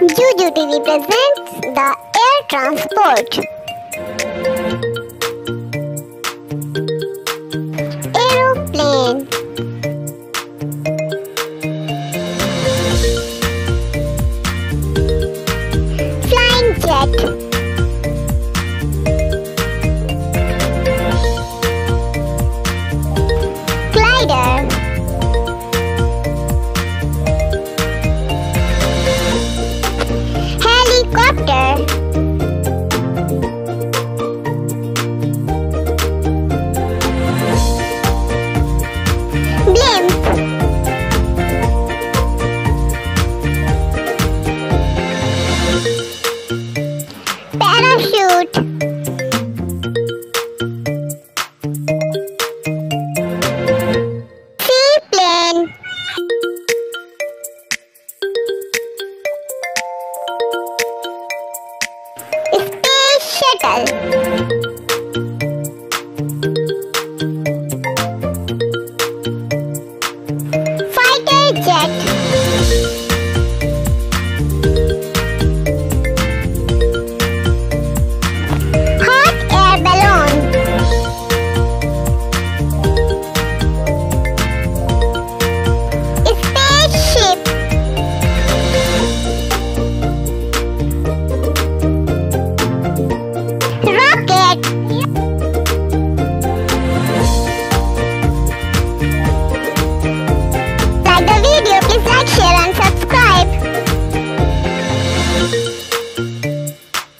Juju TV presents the air transport. Aeroplane. Flying jet. 할게. shuttle.